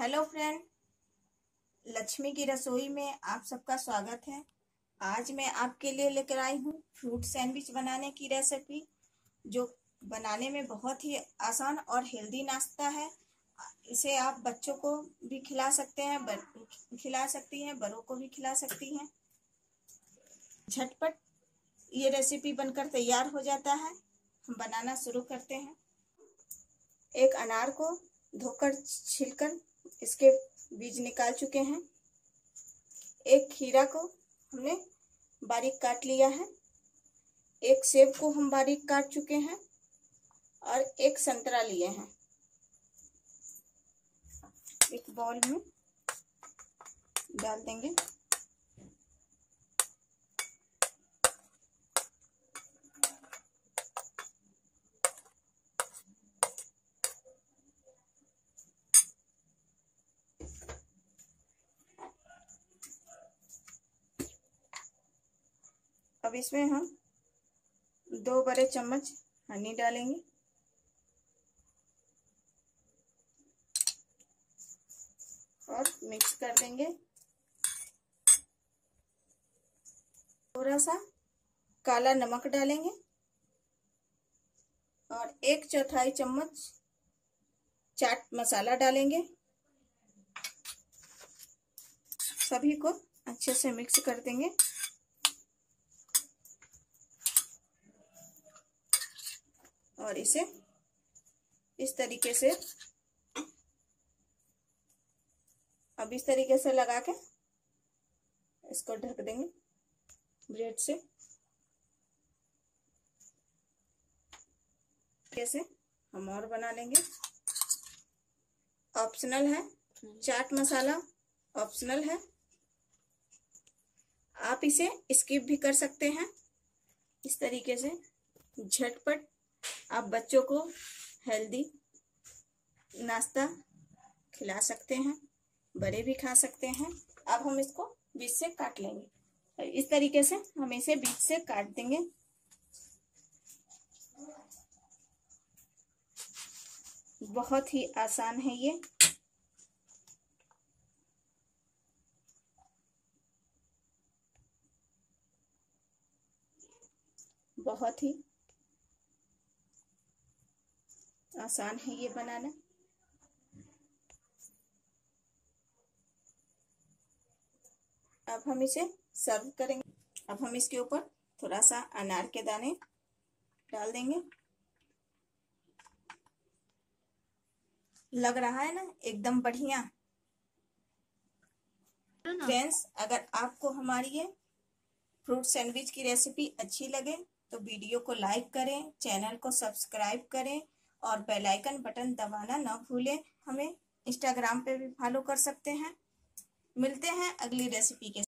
Hello friend Lakshmi की रसोई में आप सबका स्वागत है। आज मैं आपके लिए लेकर आई हूँ फ्रूट सैंडविच बनाने की रेसिपी जो बनाने में बहुत ही आसान और हेल्दी नाश्ता है। इसे आप बच्चों को भी खिला सकते हैं बर, खिला सकती हैं बड़ों को भी खिला सकती हैं। झटपट ये रेसिपी बनकर तैयार हो जाता है। हम बनाना शुरू करते हैं। एक अनार को धोकर छिलकर इसके बीज निकाल चुके हैं। एक खीरा को हमने बारीक काट लिया है। एक सेब को हम बारीक काट चुके हैं और एक संतरा लिए हैं। एक बॉल में डाल देंगे। अब इसमें हम दो बड़े चम्मच हनी डालेंगे। और मिक्स कर देंगे। थोड़ा सा काला नमक डालेंगे। और एक चौथाई चम्मच चाट मसाला डालेंगे। सभी को अच्छे से मिक्स कर देंगे। और इसे इस तरीके से, अब इस तरीके से लगा के इसको ढक देंगे ब्रेड से। कैसे हम और बना लेंगे। ऑप्शनल है, चाट मसाला ऑप्शनल है आप इसे स्किप भी कर सकते हैं। इस तरीके से झटपट आप बच्चों को हेल्दी नाश्ता खिला सकते हैं, बड़े भी खा सकते हैं। अब हम इसको बीच से काट लेंगे। इस तरीके से हम इसे बीच से काट देंगे। बहुत ही आसान है ये। बहुत ही आसान है ये बनाना। अब हम इसे सर्व करेंगे। अब हम इसके ऊपर थोड़ा सा अनार के दाने डाल देंगे। लग रहा है ना? एकदम बढ़िया। फ्रेंड्स अगर आपको हमारी ये फ्रूट सैंडविच की रेसिपी अच्छी लगे तो वीडियो को लाइक करें, चैनल को सब्सक्राइब करें और बेल आइकन बटन दबाना ना भूलें। हमें इंस्टाग्राम पे भी फॉलो कर सकते हैं। मिलते हैं अगली रेसिपी के